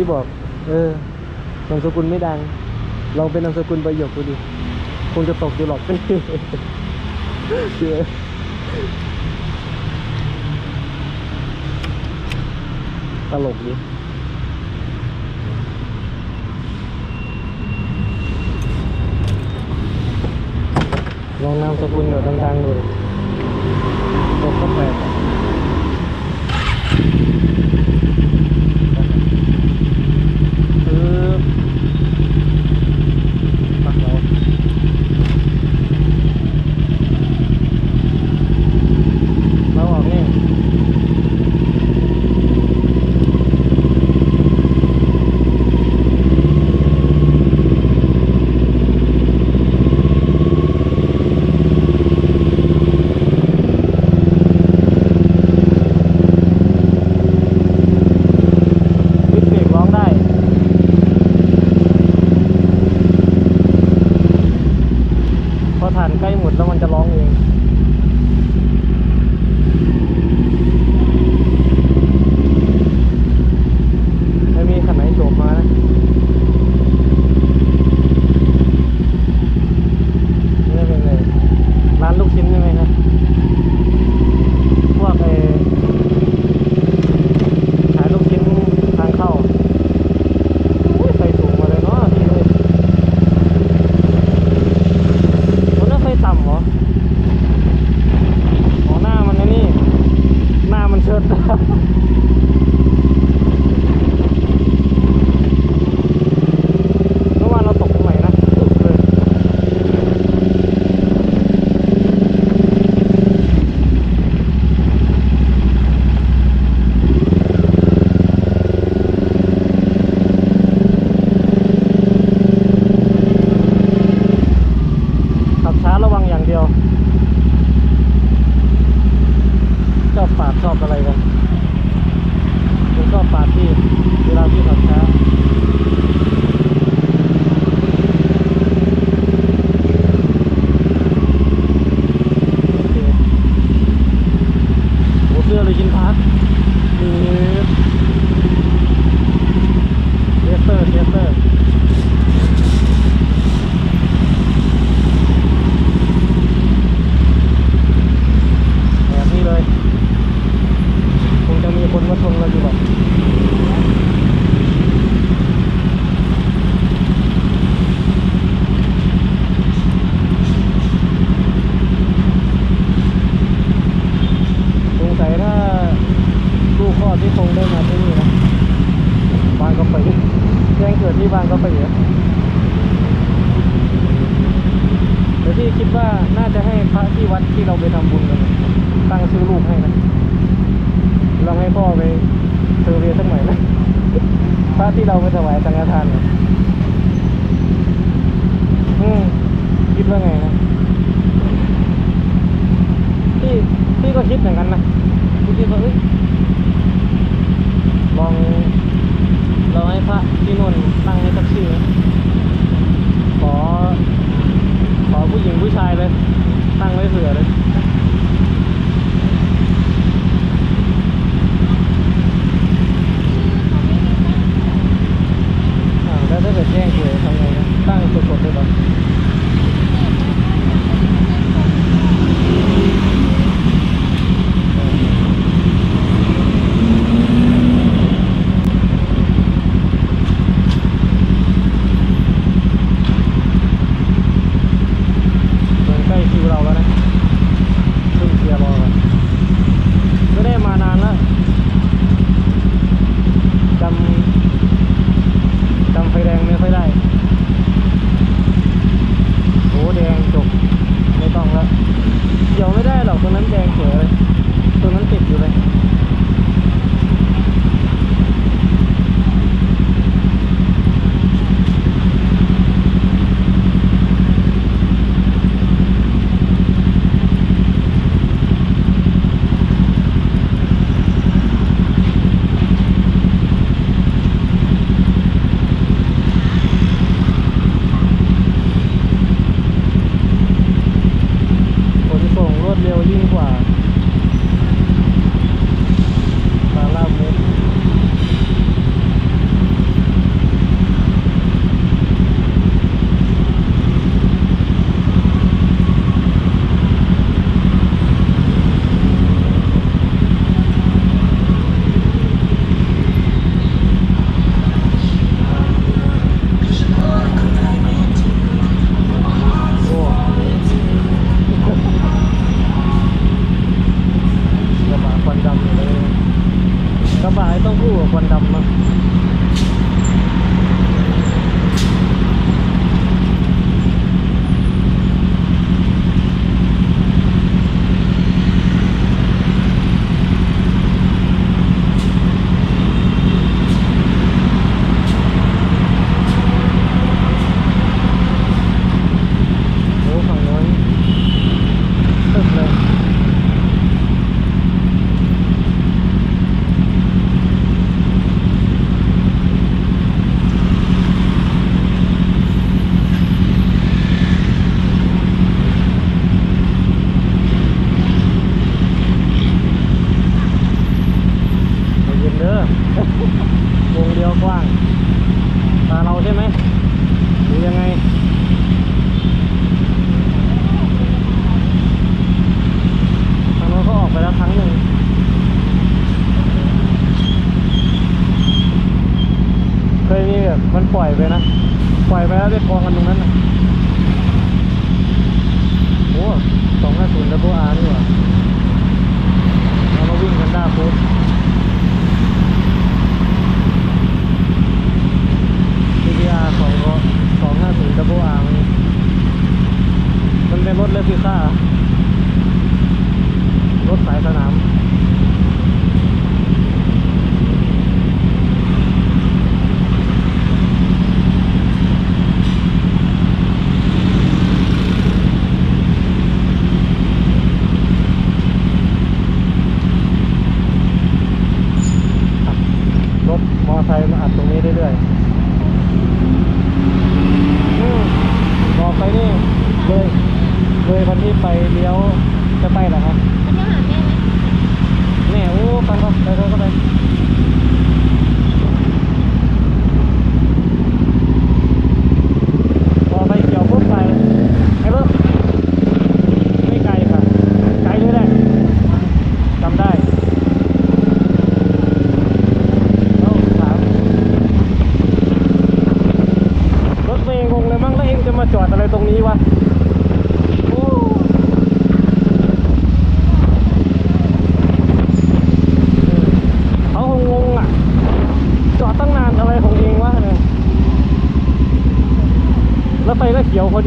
ที่บอก เออนามสกุลไม่ดัง ลองเป็นนามสกุลประโยคดูดิคงจะตกอยู่หรอกเชื่อตลกดิลองนามสกุลแบบต่างๆดูตกก็แปลก ที่ว่างก็ไปเยอะแต่พี่คิดว่าน่าจะให้พระที่วัดที่เราไปทำบุญกันตั้งชื่อลูกให้นะลองให้พ่อไปเซอร์เวียสักหน่อยนะพระที่เราไปถวายสังฆทานนะ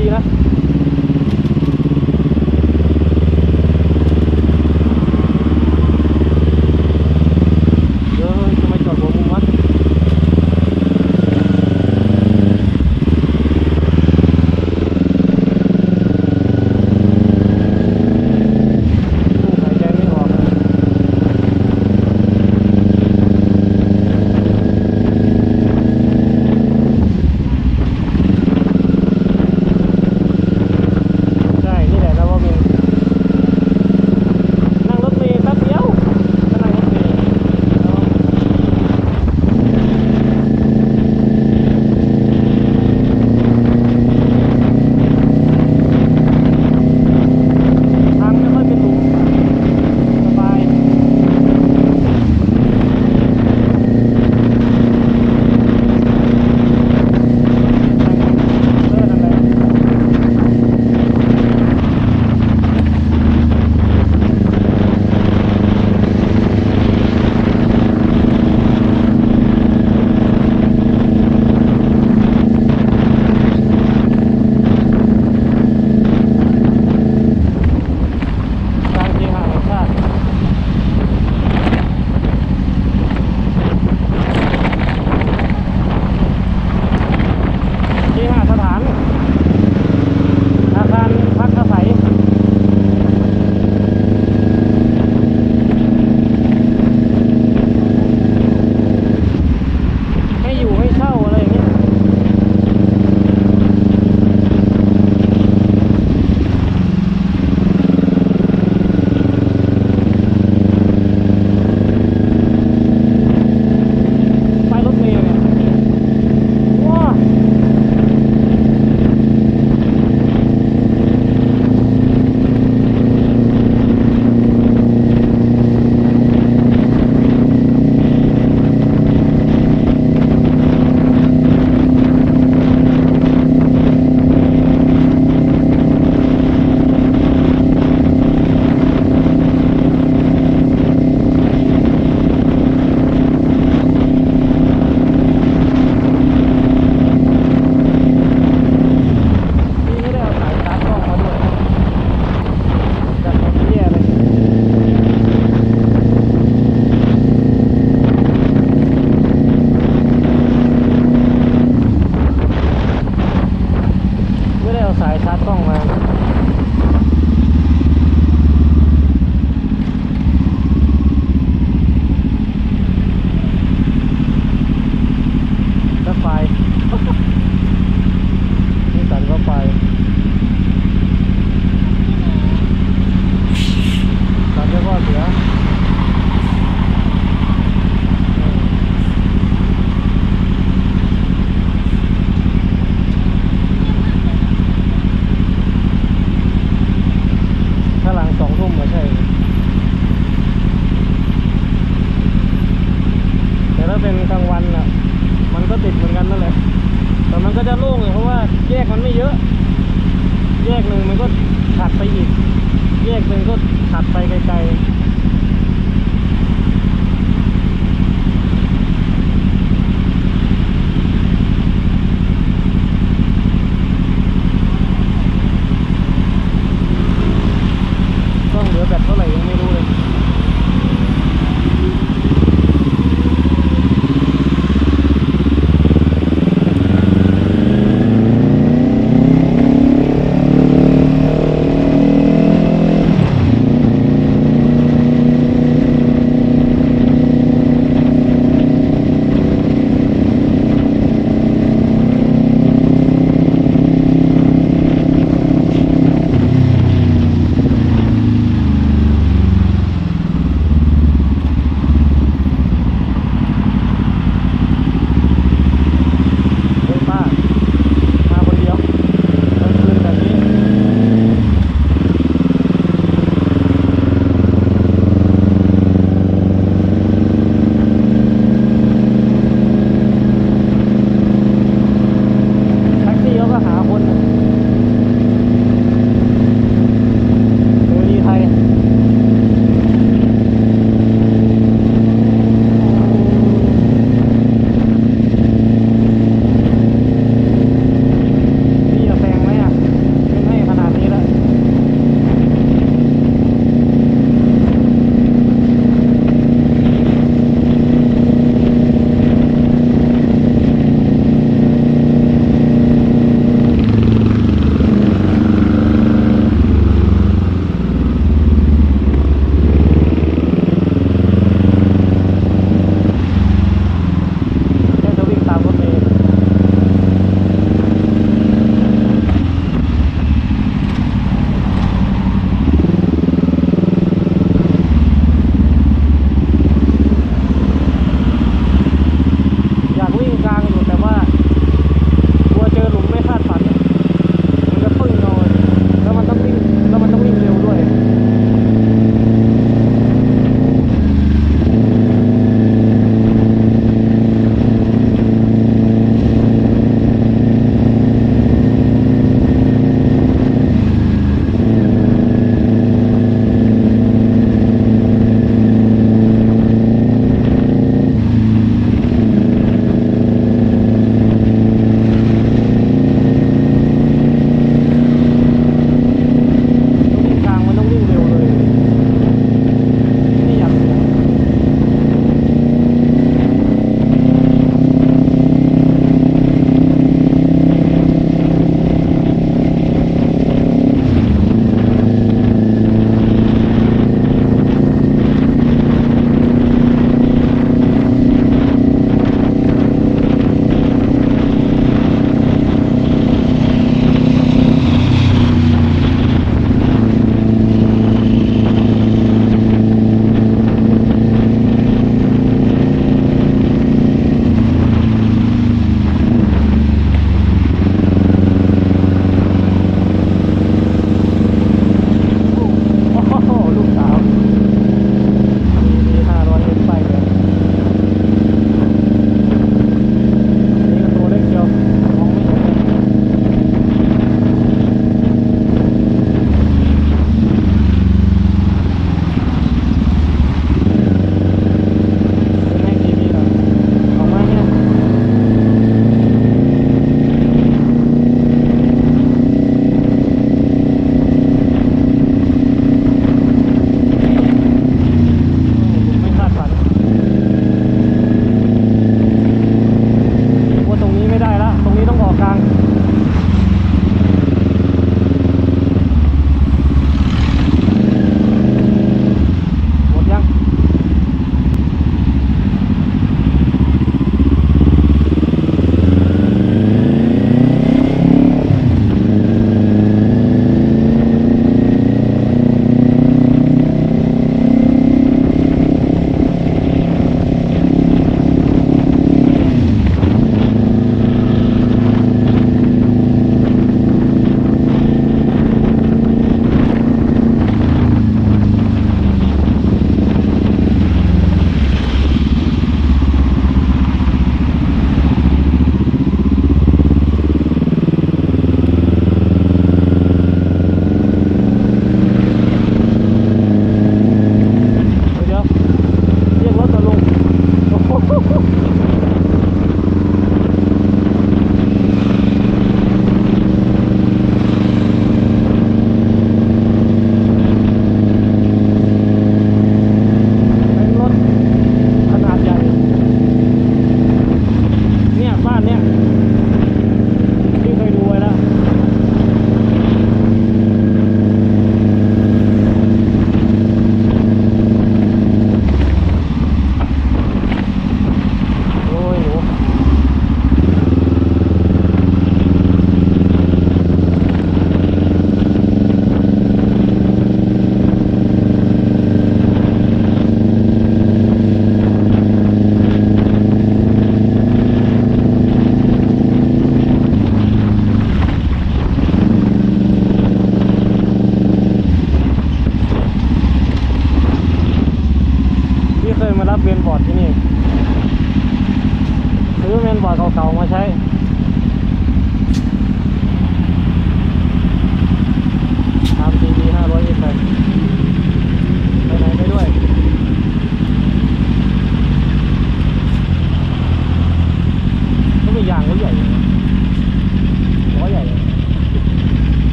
ดีนะ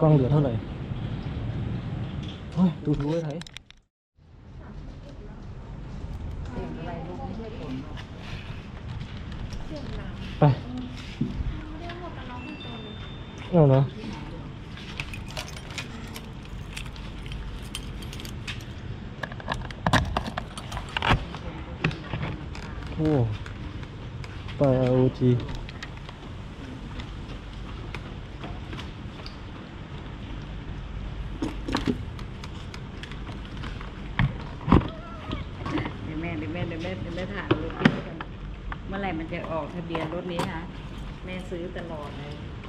con lửa thôi này. Thôi tôi thúi thấy. Đây. Đâu nữa? Wow, tại OG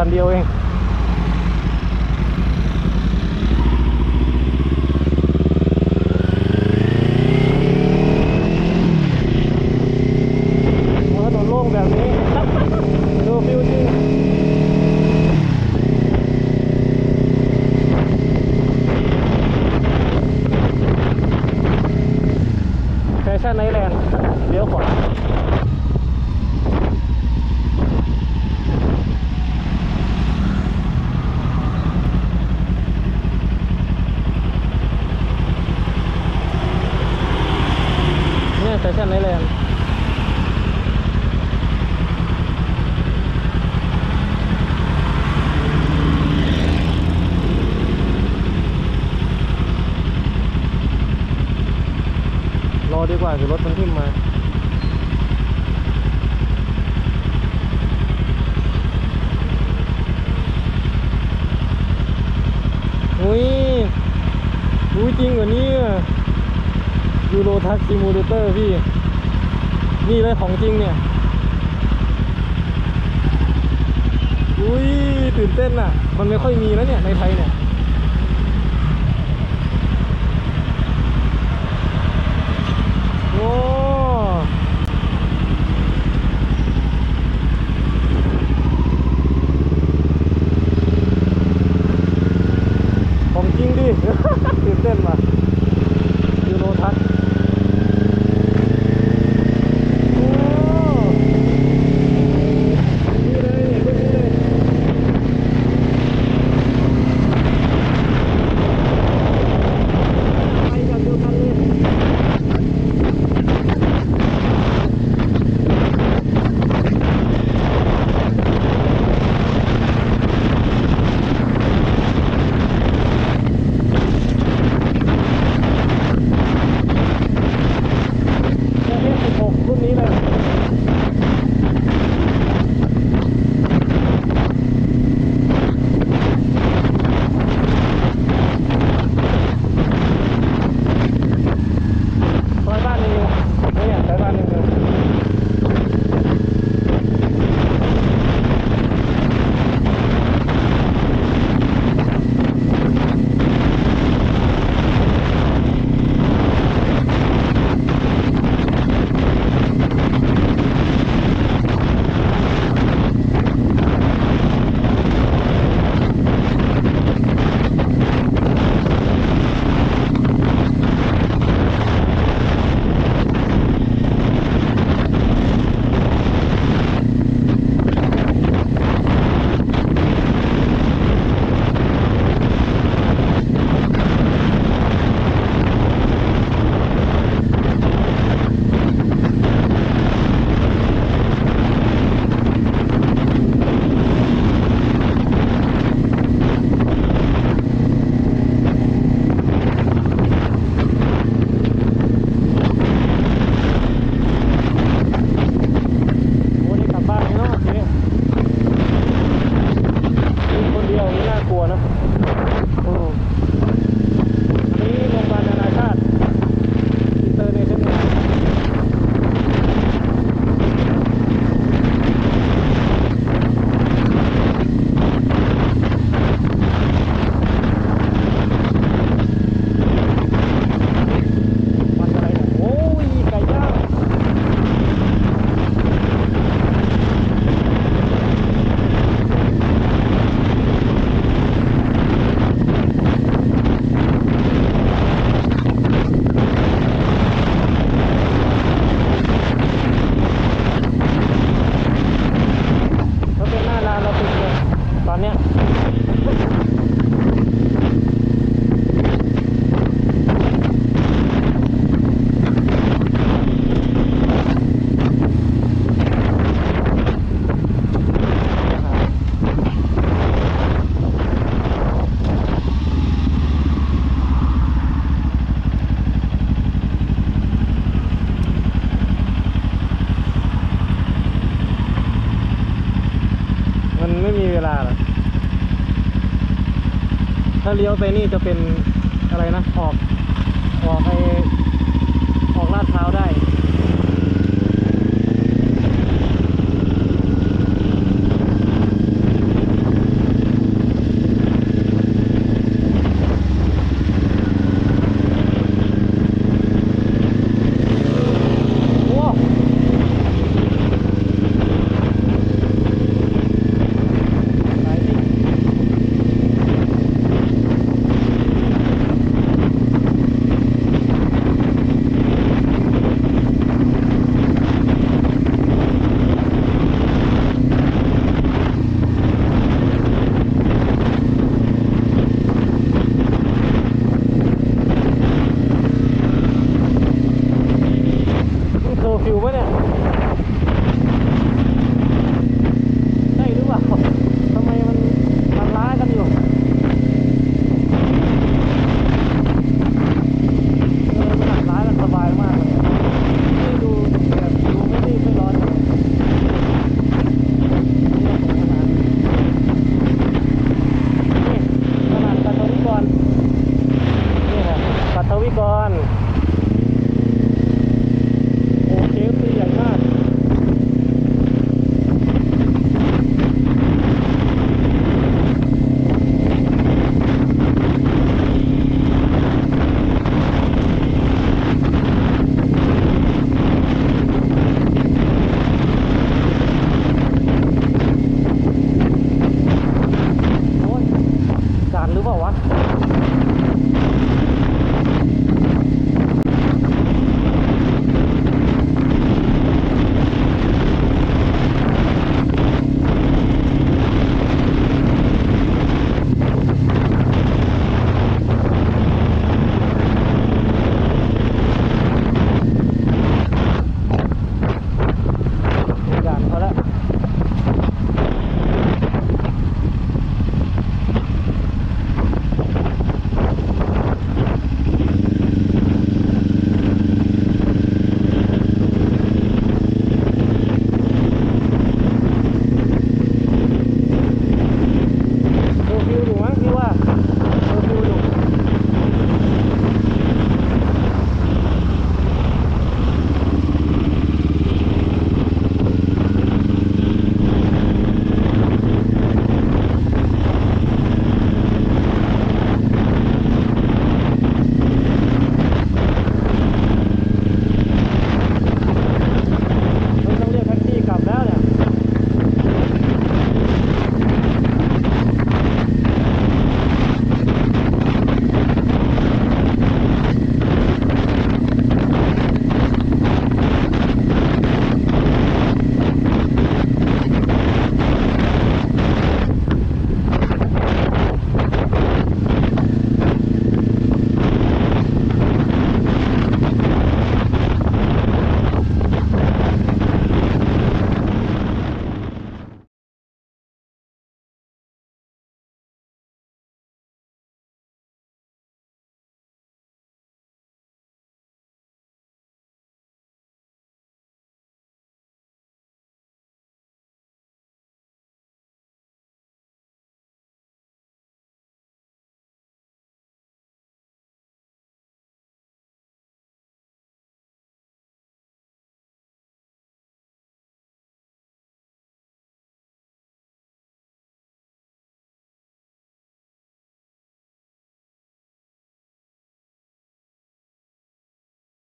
คันเดียวเอง ถ้าเลี้ยวไปนี่จะเป็นอะไรนะออก